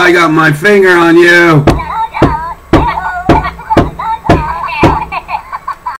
I got my finger on you.